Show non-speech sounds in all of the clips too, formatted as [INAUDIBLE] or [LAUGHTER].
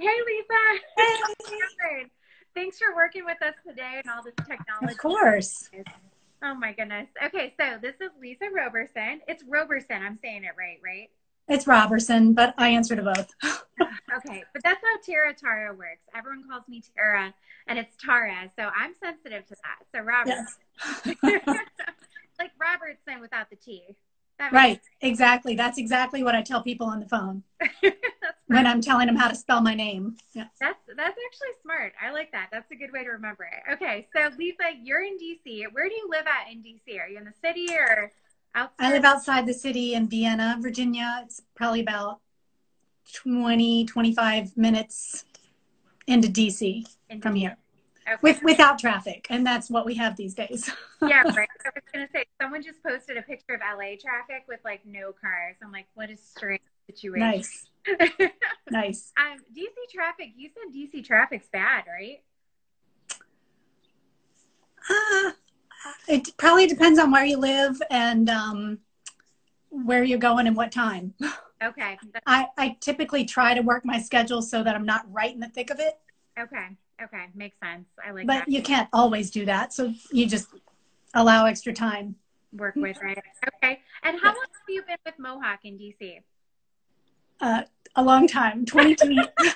Hey, Lisa. Hey. [LAUGHS] Thanks for working with us today and all this technology. Of course. Oh my goodness. Okay, so this is Lisa Roberson. It's Roberson. I'm saying it right, right? It's Roberson, but I answer to both. [LAUGHS] [LAUGHS] okay, but that's how Tara Tara works. Everyone calls me Tara, and it's Tara, so I'm sensitive to that. So Robertson, yes. like Robertson without the T. Right, exactly. That's exactly what I tell people on the phone when I'm telling them how to spell my name. Yes. That's that's actually smart. I like that. That's a good way to remember it. Okay, so Lisa, you're in DC. Where do you live at in DC? Are you in the city or outside? I live outside the city in Vienna, Virginia. It's probably about 20, 25 minutes into DC into from here. Okay. With without traffic, and that's what we have these days. [LAUGHS] yeah, right. I was gonna say someone just posted a picture of LA traffic with like no cars. I'm like, what a strange situation. Nice. nice. [LAUGHS] Um, DC traffic. You said DC traffic's bad, right? Uh, it probably depends on where you live and um, where you're going and what time. Okay. I, I typically try to work my schedule so that I'm not right in the thick of it. Okay. Okay. Makes sense. I like but that. you can't always do that. So you just allow extra time. Work with, [LAUGHS] right? Okay. And how long have you been with Mohawk in DC? Uh, a long time. 22 years [LAUGHS]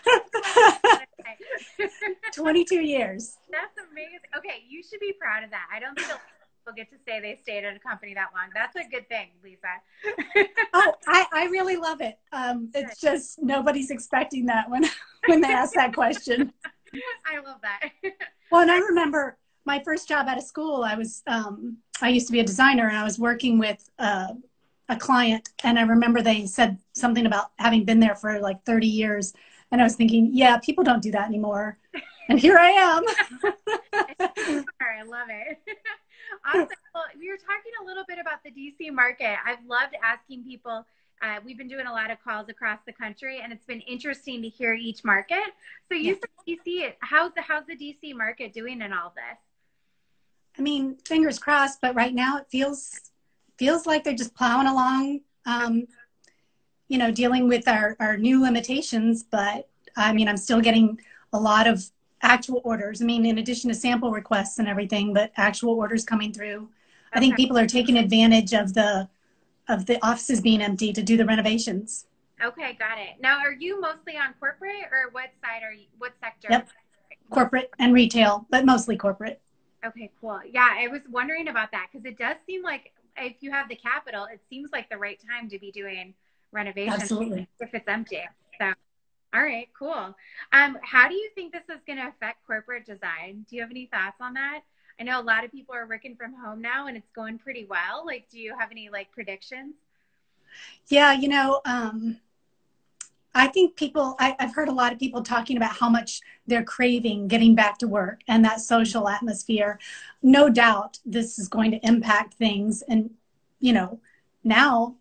22 years. That's amazing. Okay you should be proud of that. I don't think people get to say they stayed at a company that long. That's a good thing lisa. Oh I, I really love it. Um, it's just nobody's expecting that when [LAUGHS] when they ask that question. [LAUGHS] I love that. Well and i remember my first job out of school i was um, i used to be a designer and i was working with uh, a client and I remember they said something about having been there for like 30 years. And I was thinking, yeah, people don't do that anymore. And here I am. [LAUGHS] I love it. [LAUGHS] awesome. Well, we were talking a little bit about the DC market. I've loved asking people. Uh, we've been doing a lot of calls across the country, and it's been interesting to hear each market. So you yeah. said DC. How's the how's the DC market doing in all this? I mean, fingers crossed, but right now it feels feels like they're just plowing along, um, you know, dealing with our, our new limitations. But I mean, I'm still getting a lot of actual orders. I mean, in addition to sample requests and everything, but actual orders coming through. Okay. I think people are taking advantage of the of the offices being empty to do the renovations. Okay, got it. Now, are you mostly on corporate or what side are you? What sector? Yep, corporate and retail, but mostly corporate. Okay, cool. Yeah, I was wondering about that because it does seem like if you have the capital, it seems like the right time to be doing renovations Absolutely. if it's empty. So, all right, cool. Um, how do you think this is going to affect corporate design? Do you have any thoughts on that? I know a lot of people are working from home now and it's going pretty well. Like, do you have any like predictions? Yeah, you know, um, I think people, I, have heard a lot of people talking about how much they're craving getting back to work and that social atmosphere. No doubt this is going to impact things. And, you know, now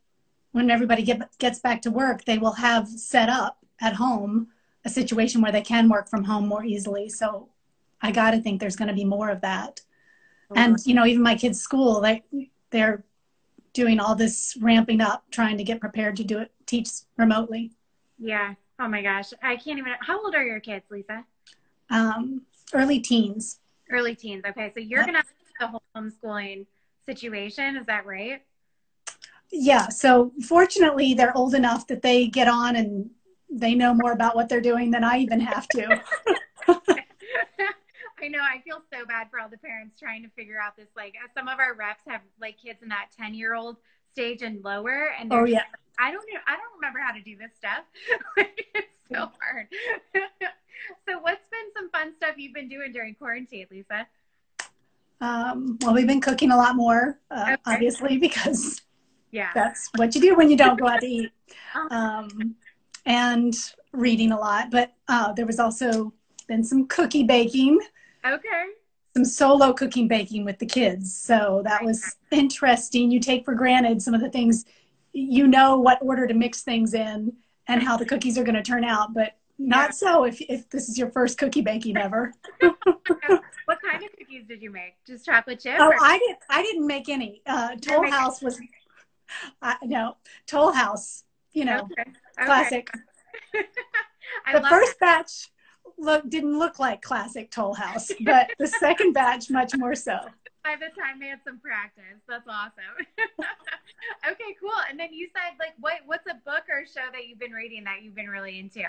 when everybody get, gets back to work, they will have set up at home a situation where they can work from home more easily. So I got to think there's going to be more of that. And, you know, even my kids' school, they, they're doing all this ramping up, trying to get prepared to do it, teach remotely. Yeah. Oh my gosh. I can't even. How old are your kids, Lisa? Um, early teens. Early teens. Okay. So you're yep. going to have the homeschooling situation. Is that right? Yeah. So fortunately, they're old enough that they get on and they know more about what they're doing than I even have to. [LAUGHS] I know. I feel so bad for all the parents trying to figure out this. Like, some of our reps have like kids in that 10 year old stage and lower. And oh, yeah. I don't know. I don't remember how to do this stuff. [LAUGHS] it's so hard. [LAUGHS] so, what's been some fun stuff you've been doing during quarantine, Lisa? Um, well, we've been cooking a lot more, uh, okay. obviously, [LAUGHS] because yeah, that's what you do when you don't go out to eat. Uh-huh. Um, and reading a lot, but uh, there was also been some cookie baking. Okay. Some solo cooking baking with the kids. So that was interesting. You take for granted some of the things you know what order to mix things in and how the cookies are going to turn out, but not yeah. so if, if this is your first cookie baking ever. [LAUGHS] what kind of cookies did you make? Just chocolate chip? Oh, or? I didn't. I didn't make any. Uh, Toll House was. I no Toll House. You know, okay. classic. [LAUGHS] the first that. batch look didn't look like classic Toll House, but the second batch much more so. By the time they had some practice, that's awesome. [LAUGHS] okay, cool. And then you said like what what's a book or show that you've been reading that you've been really into?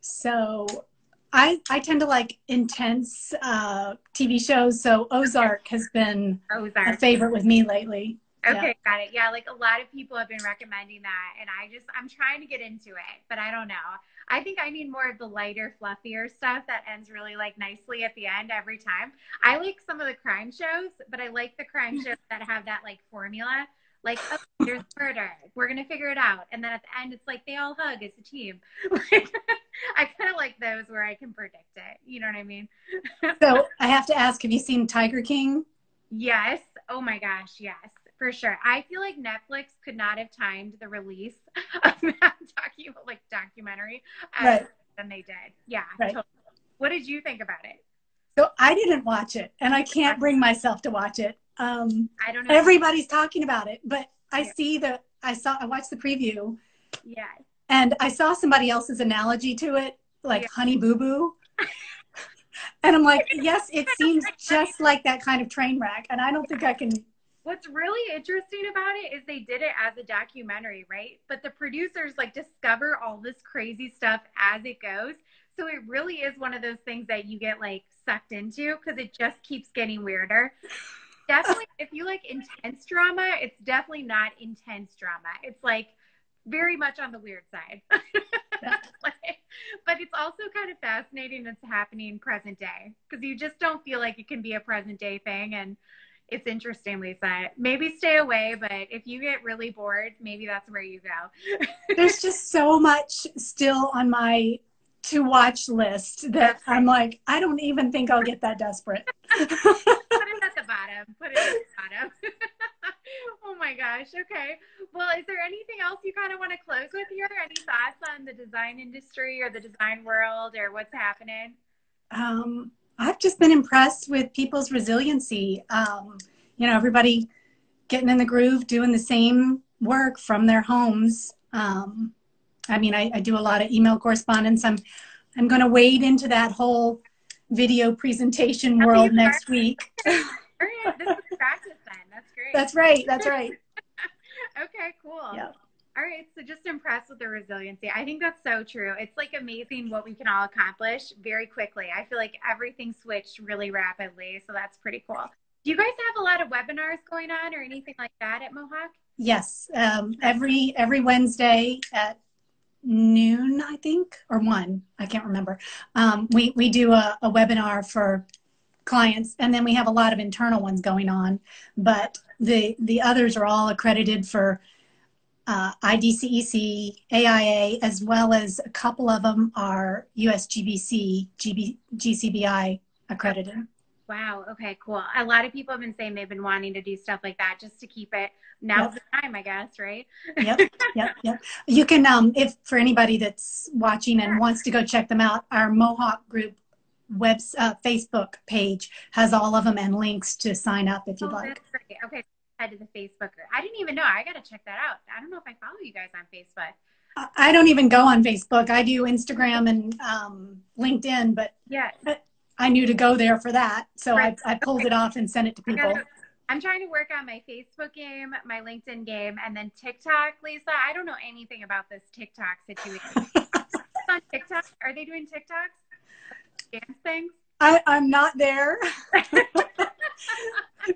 So I I tend to like intense uh, TV shows. So Ozark has been Ozark. a favorite with me lately. Okay, yeah. got it. Yeah, like a lot of people have been recommending that, and I just I'm trying to get into it, but I don't know. I think I need more of the lighter, fluffier stuff that ends really like nicely at the end every time. I like some of the crime shows, but I like the crime [LAUGHS] shows that have that like formula. Like, oh, there's murder. We're gonna figure it out, and then at the end, it's like they all hug as a team. [LAUGHS] Like, I kind of like those where I can predict it. You know what I mean? so I have to ask: Have you seen Tiger King? Yes. Oh my gosh, yes for sure. I feel like Netflix could not have timed the release [LAUGHS] of that docu- like documentary right. than they did. Yeah. Right. Totally. What did you think about it? So I didn't watch it, and I can't bring myself to watch it. Um, I don't know. Everybody's talking about it, but I yeah. see the I saw I watched the preview. Yeah. And I saw somebody else's analogy to it, like yeah. Honey Boo Boo. [LAUGHS] and I'm like, [LAUGHS] yes, it seems just like that kind of train wreck, and I don't think I can what's really interesting about it is they did it as a documentary, right? But the producers like discover all this crazy stuff as it goes. So it really is one of those things that you get like sucked into because it just keeps getting weirder. [LAUGHS] Definitely, if you like intense drama, it's definitely not intense drama. It's like very much on the weird side. [LAUGHS] but it's also kind of fascinating it's happening present day because you just don't feel like it can be a present day thing. And it's interesting, Lisa. Maybe stay away, but if you get really bored, maybe that's where you go. [LAUGHS] There's just so much still on my to watch list that I'm like, I don't even think I'll get that desperate. [LAUGHS] Put it at the bottom. Put it at the bottom. [LAUGHS] oh my gosh. Okay. Well, is there anything else you kind of want to close with here? Any thoughts on the design industry or the design world or what's happening? Um, I've just been impressed with people's resiliency. Um, you know, everybody getting in the groove, doing the same work from their homes. Um, I mean, I, I, do a lot of email correspondence. I'm, I'm going to wade into that whole video presentation world next week. [LAUGHS] this is practice then. That's great. That's right. That's right. [LAUGHS] okay, cool. Yeah. All right, so just impressed with the resiliency. I think that's so true. It's like amazing what we can all accomplish very quickly. I feel like everything switched really rapidly, so that's pretty cool. Do you guys have a lot of webinars going on or anything like that at Mohawk? Yes, um, every every Wednesday at noon, I think, or one. I can't remember. Um, we we do a, a webinar for clients, and then we have a lot of internal ones going on. But the the others are all accredited for uh, IDCEC, AIA, as well as a couple of them are USGBC, GB, GCBI accredited. Wow. Okay, cool. A lot of people have been saying they've been wanting to do stuff like that just to keep it. Now's yep. the time, I guess, right? yep, yep, yep. You can, um, if for anybody that's watching and wants to go check them out, our Mohawk group web uh, Facebook page has all of them and links to sign up if you'd oh, like. Okay, head to the Facebook group. I didn't even know. I got to check that out. I don't know if I follow you guys on Facebook. I don't even go on Facebook. I do Instagram and um, LinkedIn, but yeah, I knew to go there for that, so right. I, I pulled okay. it off and sent it to people. I'm trying to work on my Facebook game, my LinkedIn game, and then TikTok. Lisa, I don't know anything about this TikTok situation. [LAUGHS] on TikTok, are they doing TikToks? Dance things? I, I'm not there. [LAUGHS]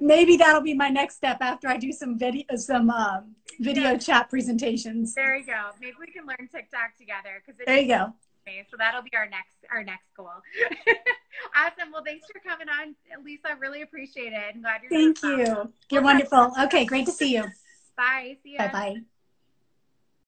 maybe that'll be my next step after I do some video, some um, video yeah. chat presentations. There you go. Maybe we can learn TikTok together because there you go. Me, so that'll be our next our next goal. [LAUGHS] awesome. Well, thanks for coming on, Lisa. I really appreciate it. I'm glad you're. Thank you. You're wonderful. Okay, great to see you. [LAUGHS] Bye. See you. Bye bye.